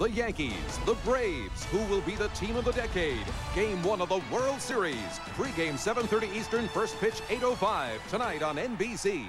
the Yankees, the Braves. Who will be the team of the decade? Game one of the World Series. Pre-game 7.30 Eastern, first pitch 8.05. Tonight on NBC.